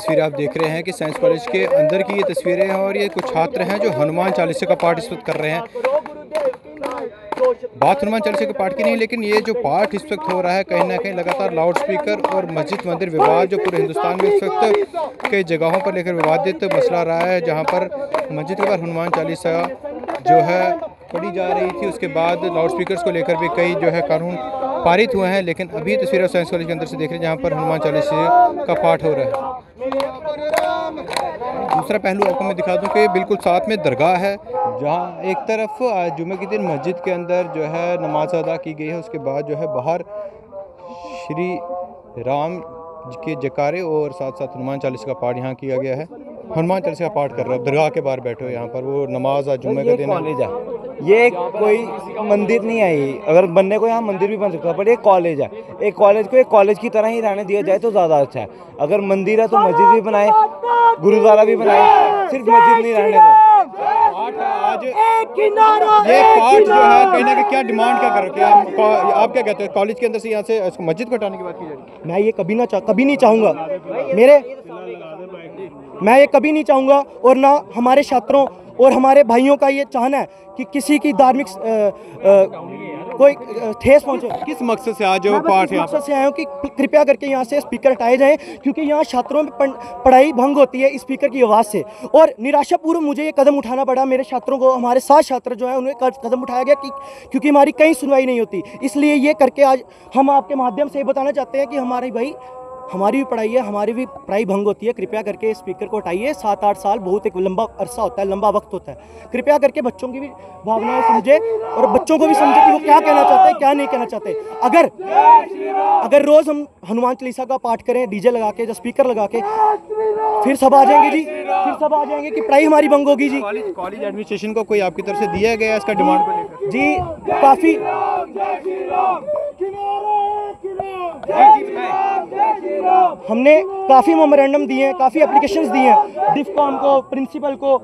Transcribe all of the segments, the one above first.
तस्वीरें आप देख रहे हैं कि साइंस कॉलेज के अंदर की ये तस्वीरें हैं और ये कुछ छात्र हैं जो हनुमान चालीसा का पाठ कर रहे हैं। बात हनुमान चालीसा के पाठ की नहीं, लेकिन ये जो पाठ इस वक्त हो रहा है, कहीं ना कहीं लगातार लाउड स्पीकर और मस्जिद मंदिर विवाद जो पूरे हिंदुस्तान में इस वक्त कई जगहों पर लेकर विवादित मसला रहा है, जहाँ पर मस्जिद के बाद हनुमान चालीसा जो है पढ़ी जा रही थी, उसके बाद लाउड स्पीकर्स को लेकर भी कई जो है कानून पारित हुए हैं लेकिन अभी तस्वीरें साइंस कॉलेज के अंदर से देख रहे हैं जहाँ पर हनुमान चालीसा का पाठ हो रहा है। दूसरा पहलू आपको मैं दिखा दूँ कि बिल्कुल साथ में दरगाह है जहाँ एक तरफ़ आज जुमे के दिन मस्जिद के अंदर जो है नमाज़ अदा की गई है उसके बाद जो है बाहर श्री राम के जकारे और साथ साथ हनुमान चालीसा का पाठ यहाँ किया गया है। हनुमान चालीसा का पाठ कर रहे हो दरगाह के बाहर बैठे हो यहाँ पर वो नमाज़ आज जुमे का दिन कॉलेज है। ये कोई मंदिर नहीं है ये। अगर बनने को यहाँ मंदिर भी बन सकता है पर ये कॉलेज है। एक कॉलेज को एक कॉलेज की तरह ही रहने दिया जाए तो ज़्यादा अच्छा है। अगर मंदिर है तो मस्जिद भी बनाए गुरुद्वारा भी बनाए सिर्फ़ मस्जिद नहीं रहने दें। आज ये पाठ जो है कहीं ना कहीं क्या डिमांड क्या कर क्या आप क्या कहते हैं? कॉलेज के अंदर से यहाँ से इसको मस्जिद को हटाने की बात की जा रही है? मैं ये कभी ना चाह कभी नहीं चाहूँगा। मेरे मैं ये कभी नहीं चाहूँगा और ना हमारे छात्रों और हमारे भाइयों का ये चाहना है कि किसी की धार्मिक कोई ठेस पहुँचे। किस मकसद से आज पाठ मकसद से आया हूँ कि कृपया करके यहाँ से स्पीकर हटाए जाएँ क्योंकि यहाँ छात्रों में पढ़ाई भंग होती है स्पीकर की आवाज़ से। और निराशापूर्व मुझे ये कदम उठाना पड़ा मेरे छात्रों को हमारे सात छात्र जो हैं उन्हें कदम उठाया गया कि क्योंकि हमारी कहीं सुनवाई नहीं होती। इसलिए ये करके आज हम आपके माध्यम से ये बताना चाहते हैं कि हमारे भाई हमारी भी पढ़ाई है हमारी भी पढ़ाई भंग होती है। कृपया करके स्पीकर को हटाइए। सात आठ साल बहुत एक लंबा अरसा होता है लंबा वक्त होता है। कृपया करके बच्चों की भी भावनाएँ समझे और बच्चों को भी समझे कि वो क्या कहना चाहते हैं क्या नहीं कहना चाहते। अगर अगर रोज हम हनुमान चालीसा का पाठ करें डीजे लगा के या स्पीकर लगा के फिर सब आ जाएँगे जी। फिर सब आ जाएँगे कि पढ़ाई हमारी भंग होगी जी। कॉलेज एडमिनिस्ट्रेशन को कोई आपकी तरफ़ से दिया गया इसका डिमांड जी काफ़ी हमने काफ़ी मेमोरेंडम दिए हैं, काफ़ी एप्लीकेशंस दिए हैं। डिफकॉम को प्रिंसिपल को,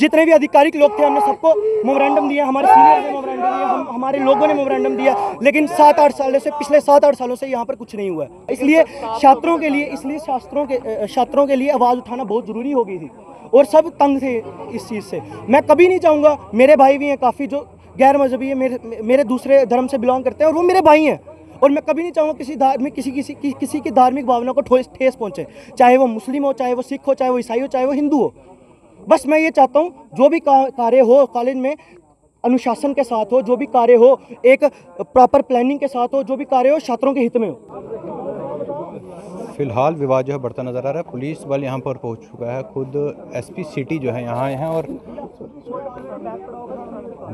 जितने भी आधिकारिक लोग थे, हमने सबको मेमोरेंडम दिया हमारे सीनियर ने मेमोरेंडम दिया हम, हमारे लोगों ने मेमोरेंडम दिया लेकिन सात आठ सालों से, पिछले सात आठ सालों से यहाँ पर कुछ नहीं हुआ है। इसलिए छात्रों के लिए, इसलिए छात्रों के छात्रों के लिए आवाज़ उठाना बहुत ज़रूरी हो गई थी। और सब तंग थे इस चीज़ से। मैं कभी नहीं चाहूँगा, मेरे भाई भी हैं काफ़ी, जो गैर मजहबी है, मेरे मेरे दूसरे धर्म से बिलोंग करते हैं और वो मेरे भाई हैं। और मैं कभी नहीं चाहूँगा किसी धार्मिक किसी किसी कि, किसी की धार्मिक भावना को ठोस पहुँचे। चाहे वो मुस्लिम हो चाहे वो सिख हो चाहे वो ईसाई हो चाहे वो हिंदू हो। बस मैं ये चाहता हूँ जो भी कार्य हो कॉलेज में अनुशासन के साथ हो जो भी कार्य हो एक प्रॉपर प्लानिंग के साथ हो जो भी कार्य हो छात्रों के हित में हो। फ़िलहाल विवाद जो है बढ़ता नज़र आ रहा है। पुलिस बल यहाँ पर पहुँच चुका है। खुद एसपी सिटी जो है यहाँ आए हैं और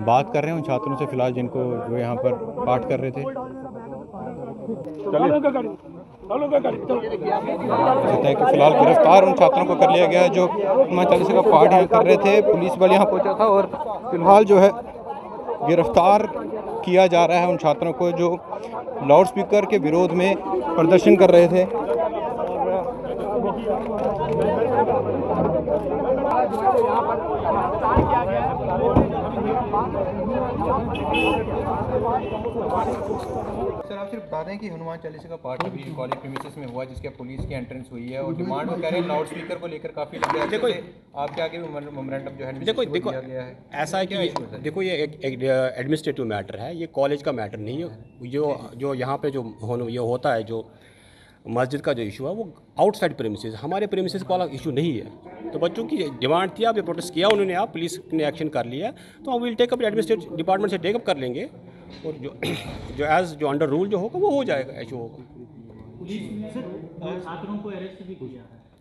बात कर रहे हैं उन छात्रों से फ़िलहाल जिनको जो यहाँ पर पाठ कर रहे थे। फ़िलहाल गिरफ़्तार उन छात्रों को कर लिया गया जो चालीसा का पाठ यहाँ कर रहे थे। पुलिस बल यहाँ पहुँचा था और फ़िलहाल जो है गिरफ़्तार किया जा रहा है उन छात्रों को जो लाउड स्पीकर के विरोध में प्रदर्शन कर रहे थे। सर आप सिर्फ़ बता दें कि हनुमान चालीसा का पाठ अभी कॉलेज प्रीमिसेस में हुआ जिसके पुलिस की एंट्रेंस हुई है और डिमांड वो कह रहे हैं लाउड स्पीकर को लेकर काफ़ी देखो, आपके आगे भी मेमोरेंडम जो है देखो देखो है। ऐसा है कि देखो ये एक एडमिनिस्ट्रेटिव मैटर है ये कॉलेज का मैटर नहीं है। जो जो यहाँ पे जो ये होता है जो मस्जिद का जो इशू है वो आउटसाइड प्रेमिसेस हमारे प्रेमिसेस वाला इशू नहीं है। तो बच्चों की डिमांड थी आप ये प्रोटेस्ट किया उन्होंने आप पुलिस ने एक्शन कर लिया तो हम will take up administrative department से टेकअप कर लेंगे। और जो जो एज जो अंडर रूल जो होगा वो हो जाएगा इशू होगा।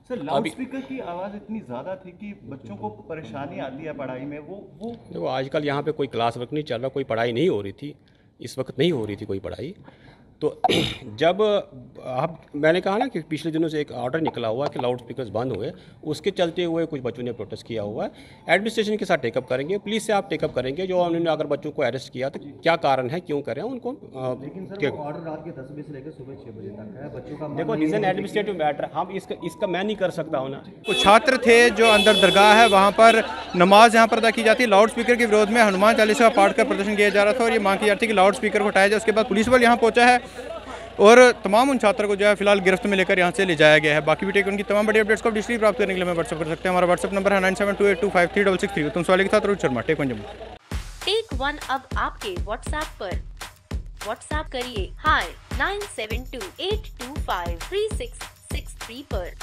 सर लाउड स्पीकर की आवाज़ इतनी ज़्यादा थी कि बच्चों को परेशानी आती है पढ़ाई में वो वो देखो आजकल यहाँ पे कोई क्लास वर्क नहीं चल रहा कोई पढ़ाई नहीं हो रही थी। इस वक्त नहीं हो रही थी कोई पढ़ाई। तो जब आप मैंने कहा ना कि पिछले दिनों से एक ऑर्डर निकला हुआ है कि लाउड स्पीकर्स बंद हुए उसके चलते हुए कुछ बच्चों ने प्रोटेस्ट किया हुआ है। एडमिनिस्ट्रेशन के साथ टेकअप करेंगे पुलिस से आप टेकअप करेंगे जो उन्होंने अगर बच्चों को अरेस्ट किया तो क्या कारण है क्यों करें उनको ऑर्डर रात के दस बजे से लेकर सुबह छः बजे तक है बच्चों का देखो दिस एन एडमिनिस्ट्रेटिव मैटर हम इसका इसका मैं नहीं कर सकता हूँ ना। कुछ छात्र थे जो अंदर दरगाह है वहाँ पर नमाज़ यहाँ पर अदा की जाती है लाउड स्पीकर के विरोध में हनुमान चालीसा का पाठ कर प्रदर्शन किया जा रहा था और ये मांग की जाती है कि लाउड स्पीकर को हटाया जाए। उसके बाद पुलिस बल यहाँ पहुँचा है और तमाम उन छात्रों को जो है फ़िलहाल गिरफ्त में लेकर यहाँ से ले जाया गया है। बाकी भी टेक, उनकी तमाम बड़ी अपडेट्स को डिस्ट्री प्राप्त करने के लिए व्हाट्सअप कर सकते हैं। हमारा व्हाट्सअप नंबर है nine seven two eight two five three double six three तुम सवाल के साथ Rohit Sharma. Take Jammu. Take one अब आपके व्हाट्सएप पर। व्हाट्सएप करिए। Hi nine seven two eight two five three six six three पर।